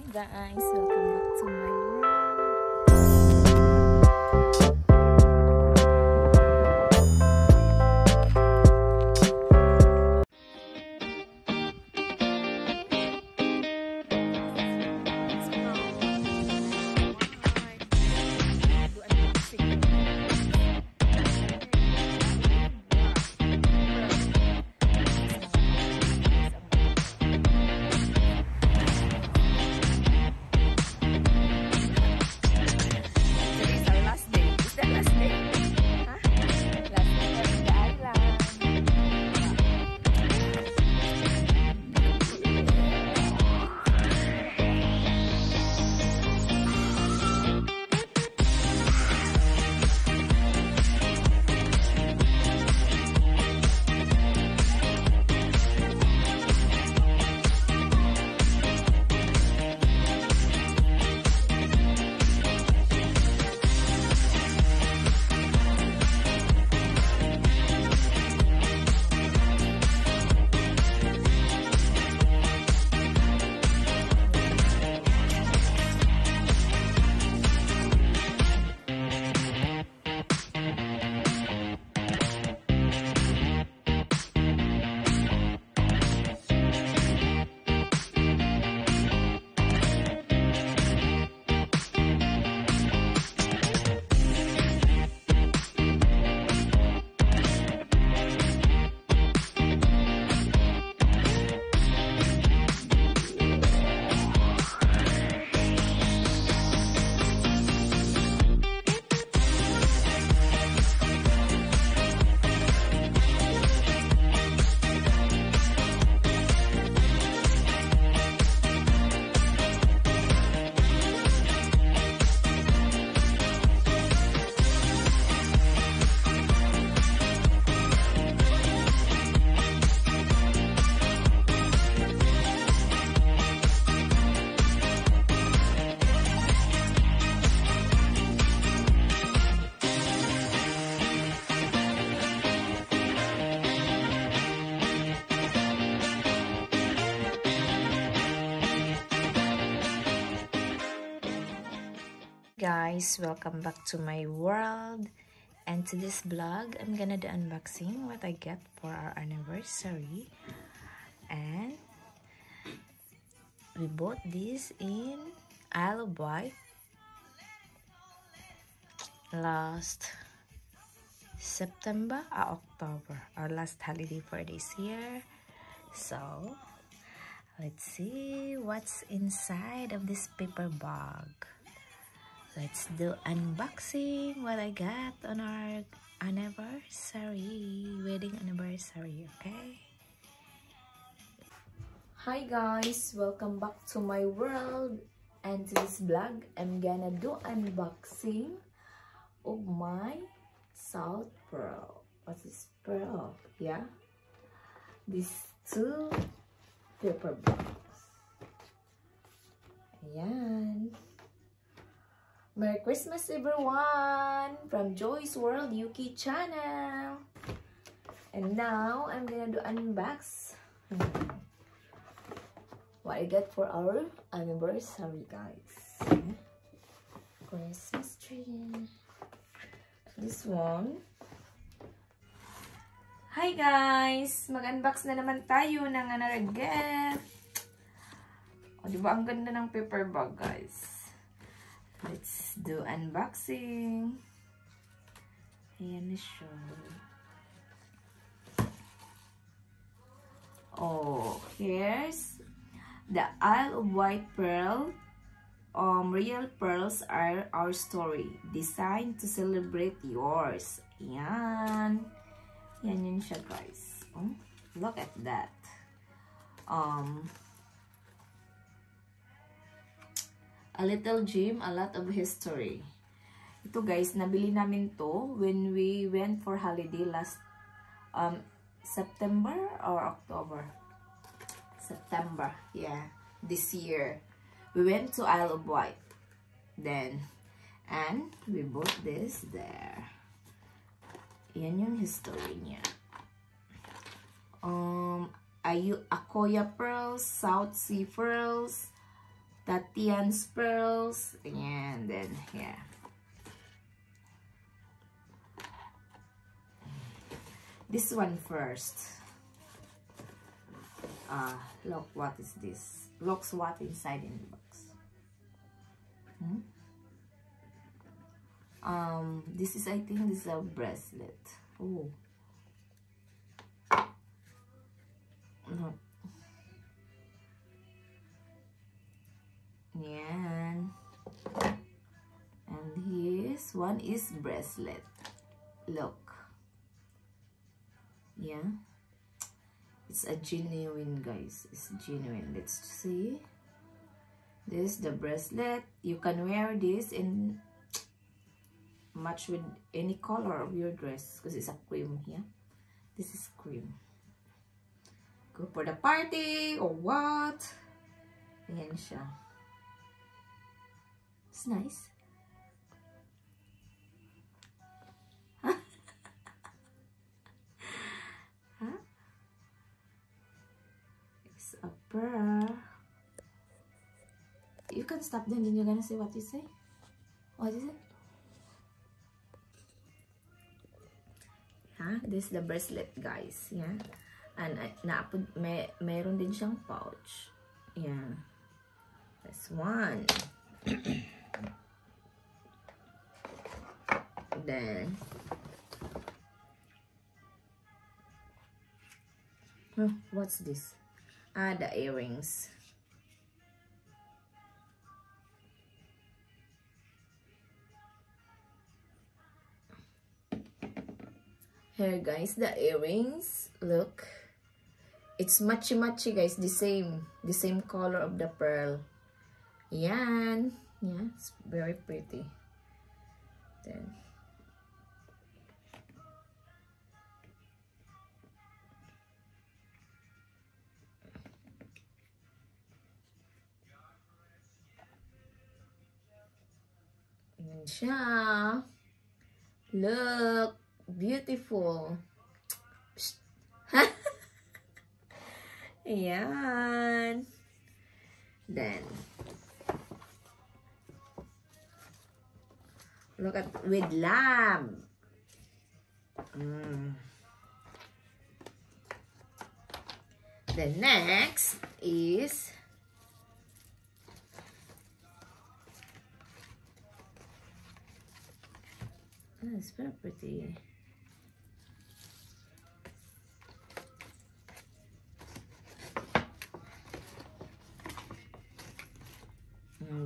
Hi guys, welcome back to my guys welcome back to my world. And to this vlog i'm gonna do unboxing what i get for our anniversary. And we bought this in Isle of last September or October our last holiday for this year. So let's see what's inside of this paper bag let's do unboxing. What I got on our anniversary wedding anniversary okay? Hi guys. Welcome back to my world. And to this vlog I'm gonna do unboxing of my South Pearl. What's this pearl? Yeah. These two paper bags. Ayan Merry Christmas everyone from Joy's World Yuki channel. And now I'm gonna do unbox what I got for our anniversary guys. Christmas tree. This one. Hi guys! Mag-unbox na naman tayo ng another gift. O, diba ang ganda ng paper bag guys? Let's do unboxing. Ayan na siya. Oh, here's the Isle of White Pearl. Um, real pearls are our story. Designed to celebrate yours. Ayan. Yan yun siya, guys. Oh, look at that. Um, a little gym, a lot of history. Ito guys, nabili namin to when we went for holiday last um, September or October? September, yeah, this year. We went to Isle of Wight then, and we bought this there. Yan yung history niya. Um, Ayu Akoya pearls, South Sea pearls, Tahitian pearls. And then, yeah. This one first. Uh, look what is this. Looks what inside in the box. Hmm? Um, this is, I think, this is a bracelet. Oh. Bracelet. Look. Yeah. It's a genuine, guys. It's genuine. Let's see. This is the bracelet. You can wear this in match with any color of your dress because it's a cream here. This is cream. Go for the party or what? It's nice. Can stop then, then you're gonna say what you say. What is it? Ha? This is the bracelet, guys. Yeah. And uh, naapod, may, meron din siyang pouch. Yeah. That's one. then, oh, what's this? Ah, the earrings. Here guys the earrings. Look. It's matchy matchy guys. The same the same color of the pearl. Yan. Yeah it's very pretty. Then. Look beautiful. Ayan. Then, look at with lamb. Mm. The next is oh, it's very pretty.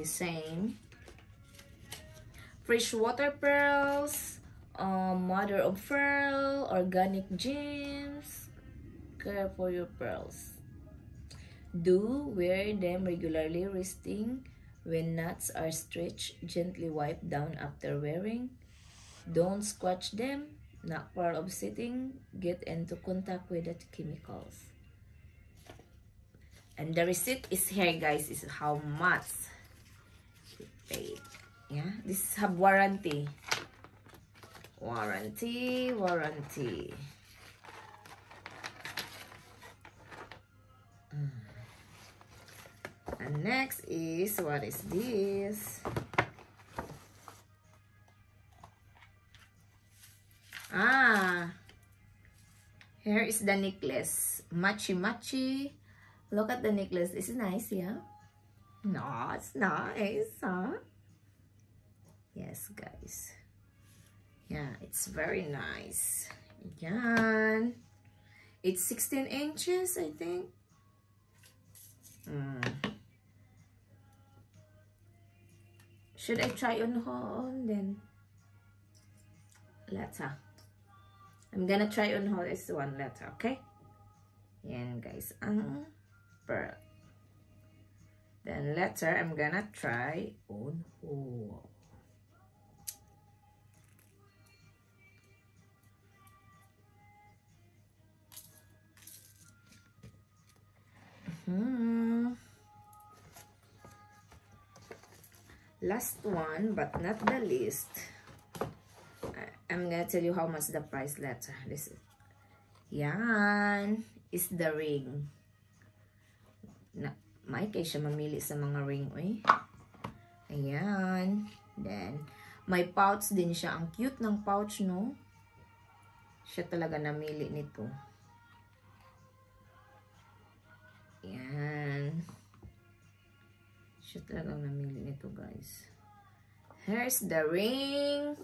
The same. Freshwater pearls, um, mother of pearl, organic gems. Care for your pearls. Do wear them regularly resting when nuts are stretched. Gently wipe down after wearing. Don't scratch them. Not part of sitting. Get into contact with the chemicals. And the receipt is here guys. Is how much Yeah, this have warranty. Warranty, warranty. Mm. And next is, what is this? Ah, here is the necklace. Matchy matchy. Look at the necklace. This is nice, yeah? No, it's nice, huh? Yes, guys. Yeah, it's very nice. Yan. It's 16 inches, I think. Mm. Should I try on haul then? Later. I'm gonna try on haul this one letter, okay? Yan, guys. Ang pearl. Then later, I'm gonna try on. Hmm. Last one, but not the least. I'm gonna tell you how much the price letter. This is yan is the ring. May kay siya mamili sa mga ring, eh. Ayan. Then, may pouch din siya. Ang cute ng pouch, no? Siya talaga namili nito. Ayan. Siya talaga namili nito, guys. Here's the ring.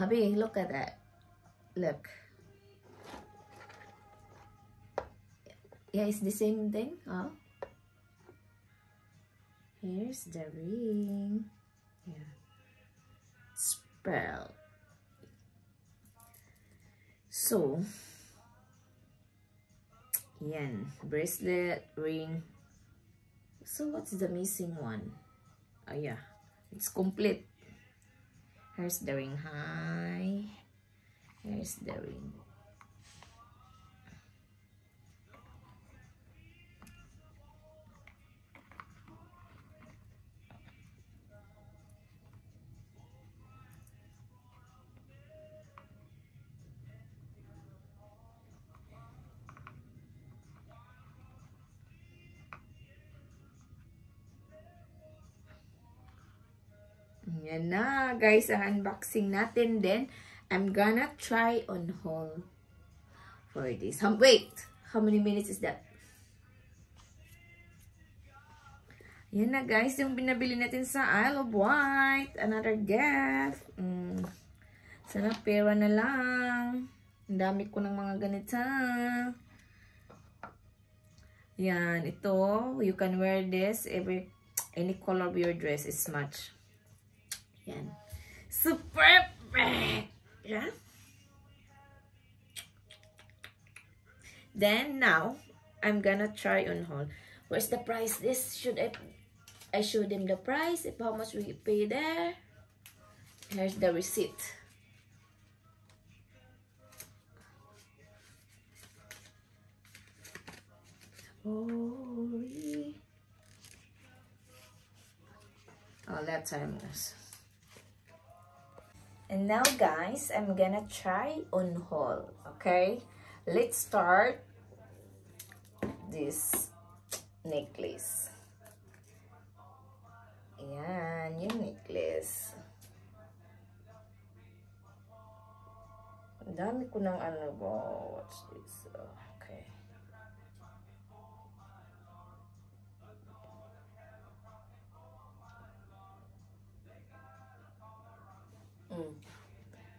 Abi, look at that. Look. Yeah, it's the same thing, huh? Here's the ring. Yeah. Spell. So, yan. Bracelet, ring. So, what's the missing one? Oh, yeah. It's complete. Here's the ring hi Here's the ring. Yan na, guys, ang unboxing natin. Then, I'm gonna try on haul for this. Um, wait, how many minutes is that? Yan na, guys, yung binabili natin sa Isle of Wight. Another gift. Mm. Sana pera na lang. Ang dami ko ng mga ganita. Yan, ito. You can wear this every any color of your dress is match. Yan. Super! Yeah? Then, now, I'm gonna try on haul. Where's the price? This, should I, I show them the price, if how much we pay there. Here's the receipt. Oh, oh that time was. And now guys, I'm gonna try on haul. Okay, let's start this necklace. Ayan, yung necklace. Ang dami ko ng ano ba. What's this? Okay.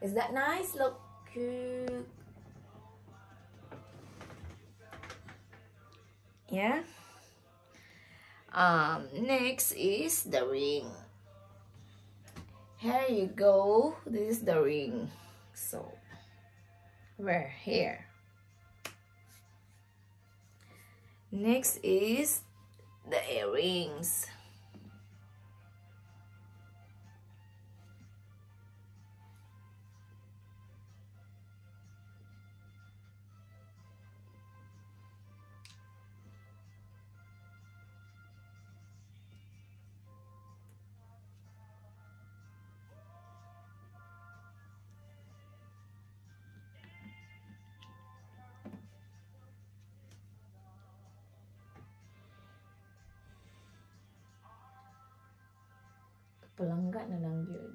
Is that nice? Look cute. Yeah. Um, next is the ring. Here you go. This is the ring. So, we're here. Next is the earrings. Palangga na lang yun.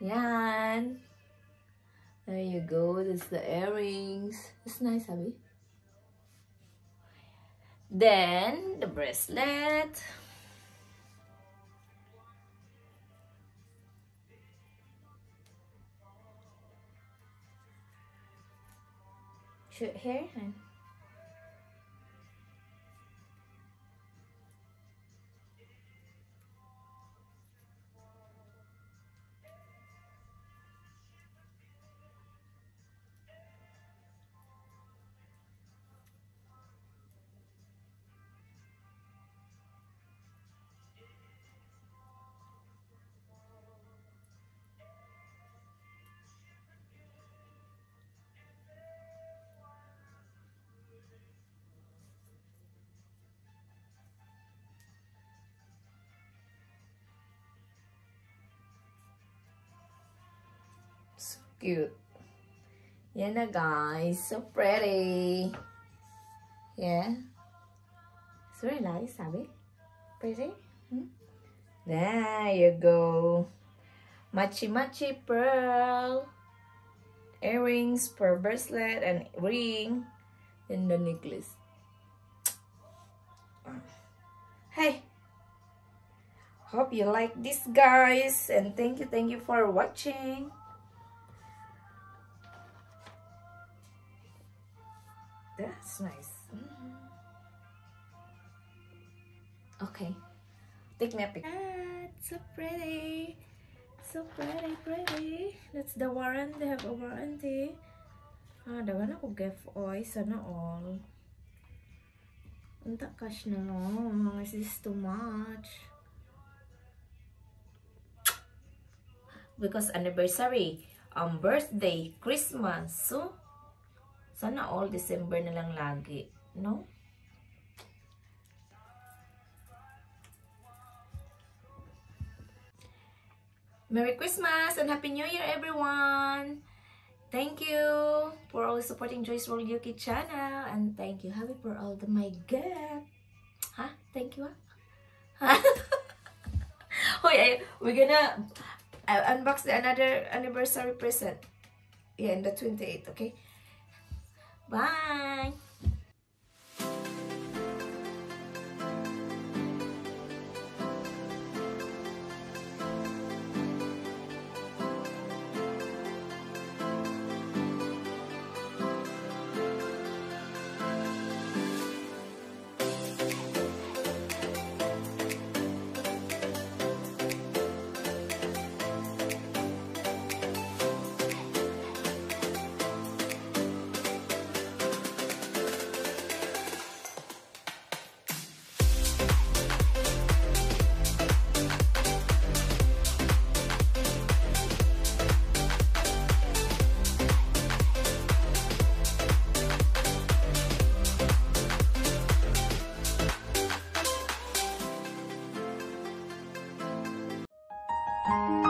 Yan. There you go. That's the earrings. It's nice, Abby. Then, the bracelet. Shoot here cute. Yan na guys. So pretty. Yeah. It's very nice, sabi? Pretty? Hmm? There you go. Machi Machi pearl. Earrings, pearl bracelet, and ring. And the necklace. Hey! Hope you like this, guys. And thank you, thank you for watching. That's nice. Mm-hmm. Okay. Take me a picture. Ah, so pretty. So pretty, pretty. That's the warranty. They have a warranty. Ah, the dagan ako gift oy. Sana all. Unta cash na lang. This is too much. Because anniversary, um, birthday, Christmas. So, sana all December na lang lagi. No? Merry Christmas and Happy New Year, everyone! Thank you for always supporting Joy's World UK channel. And thank you, Happy, for all the my gift. Huh? Thank you, ha? Hoy, we're gonna uh, unbox the another anniversary present. Yeah, in the 28th, okay? Bye! 了。